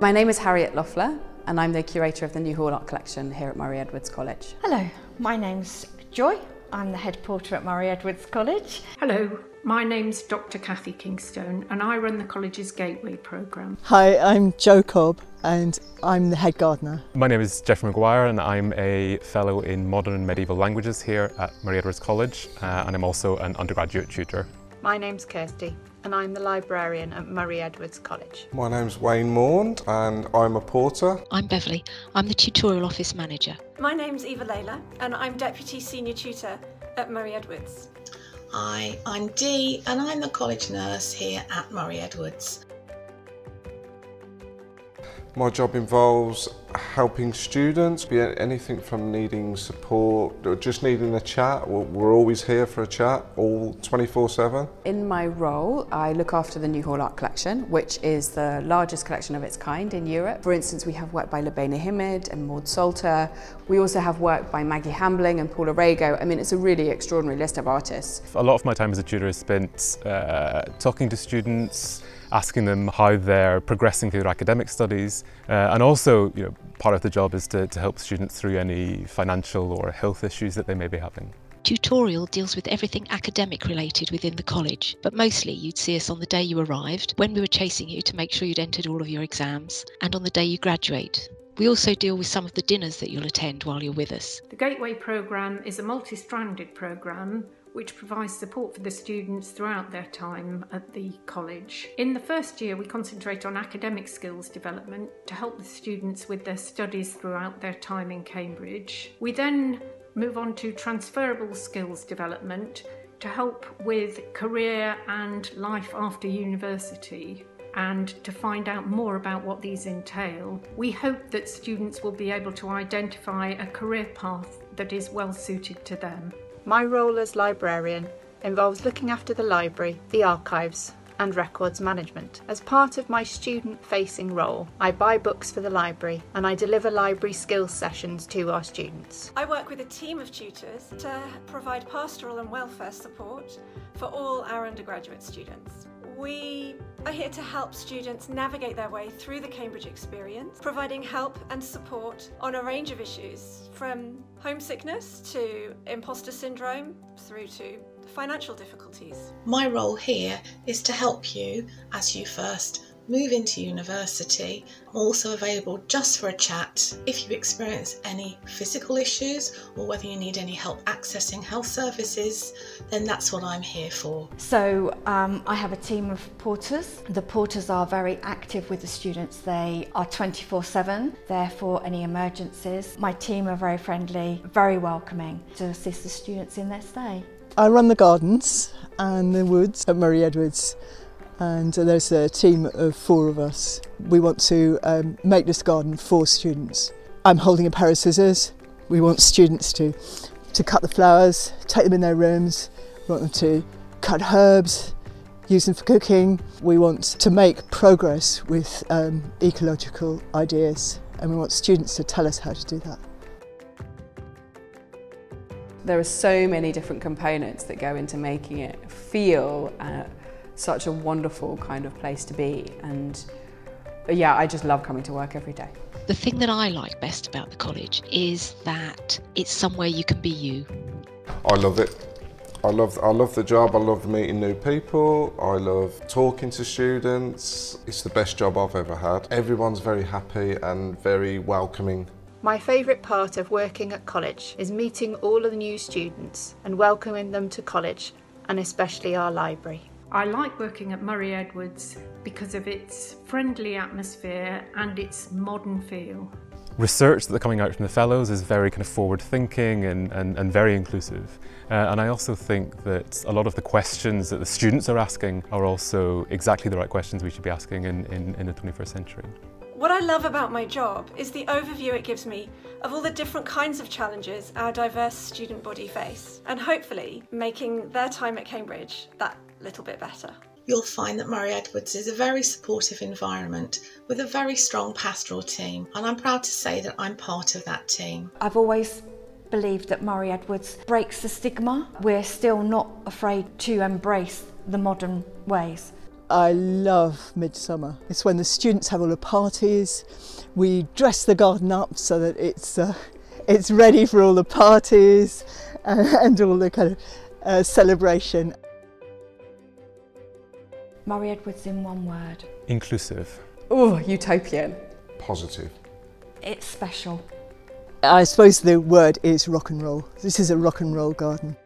My name is Harriet Loffler and I'm the curator of the New Hall Art Collection here at Murray Edwards College. Hello, my name's Joy. I'm the head porter at Murray Edwards College. Hello, my name's Dr Kathy Kingstone and I run the college's Gateway programme. Hi, I'm Jo Cobb and I'm the head gardener. My name is Jeffrey McGuire and I'm a fellow in modern and medieval languages here at Murray Edwards College uh, and I'm also an undergraduate tutor. My name's Kirsty and I'm the librarian at Murray Edwards College. My name's Wayne Maund and I'm a porter. I'm Beverly. I'm the tutorial office manager. My name's Eva Layla and I'm deputy senior tutor at Murray Edwards. Hi, I'm Dee and I'm the college nurse here at Murray Edwards. My job involves helping students, be anything from needing support or just needing a chat. We're always here for a chat, all 24-7. In my role, I look after the New Hall Art Collection, which is the largest collection of its kind in Europe. For instance, we have work by Lubaina Himid and Maud Sulter. We also have work by Maggie Hambling and Paula Rego. I mean, it's a really extraordinary list of artists. A lot of my time as a tutor is spent uh, talking to students, asking them how they're progressing through their academic studies uh, and also you know, part of the job is to, to help students through any financial or health issues that they may be having. Tutorial deals with everything academic related within the college, but mostly you'd see us on the day you arrived, when we were chasing you to make sure you'd entered all of your exams, and on the day you graduate. We also deal with some of the dinners that you'll attend while you're with us. The Gateway programme is a multi-stranded programme which provides support for the students throughout their time at the college. In the first year, we concentrate on academic skills development to help the students with their studies throughout their time in Cambridge. We then move on to transferable skills development to help with career and life after university and to find out more about what these entail. We hope that students will be able to identify a career path that is well suited to them. My role as librarian involves looking after the library, the archives, and records management. As part of my student facing role, I buy books for the library and I deliver library skills sessions to our students. I work with a team of tutors to provide pastoral and welfare support for all our undergraduate students. We are here to help students navigate their way through the Cambridge experience, providing help and support on a range of issues from homesickness to imposter syndrome through to financial difficulties. My role here is to help you as you first move into university. I'm also available just for a chat if you experience any physical issues or whether you need any help accessing health services, then that's what I'm here for. So um, I have a team of porters. The porters are very active with the students. They are 24-7 there for any emergencies. My team are very friendly, very welcoming to assist the students in their stay. I run the gardens and the woods at Murray Edwards and there's a team of four of us. We want to um, make this garden for students. I'm holding a pair of scissors. We want students to, to cut the flowers, take them in their rooms. We want them to cut herbs, use them for cooking. We want to make progress with um, ecological ideas and we want students to tell us how to do that. There are so many different components that go into making it feel uh, such a wonderful kind of place to be and yeah, I just love coming to work every day. The thing that I like best about the college is that it's somewhere you can be you. I love it. I love, I love the job, I love meeting new people, I love talking to students. It's the best job I've ever had. Everyone's very happy and very welcoming. My favourite part of working at college is meeting all of the new students and welcoming them to college and especially our library. I like working at Murray Edwards because of its friendly atmosphere and its modern feel. Research that's coming out from the fellows is very kind of forward thinking and, and, and very inclusive. Uh, and I also think that a lot of the questions that the students are asking are also exactly the right questions we should be asking in, in, in the 21st century. What I love about my job is the overview it gives me of all the different kinds of challenges our diverse student body face, and hopefully making their time at Cambridge that little bit better. You'll find that Murray Edwards is a very supportive environment with a very strong pastoral team, and I'm proud to say that I'm part of that team. I've always believed that Murray Edwards breaks the stigma. We're still not afraid to embrace the modern ways. I love midsummer. It's when the students have all the parties. We dress the garden up so that it's uh, it's ready for all the parties and, and all the kind of uh, celebration. Murray Edwards in one word. Inclusive. Oh, utopian. Positive. It's special. I suppose the word is rock and roll. This is a rock and roll garden.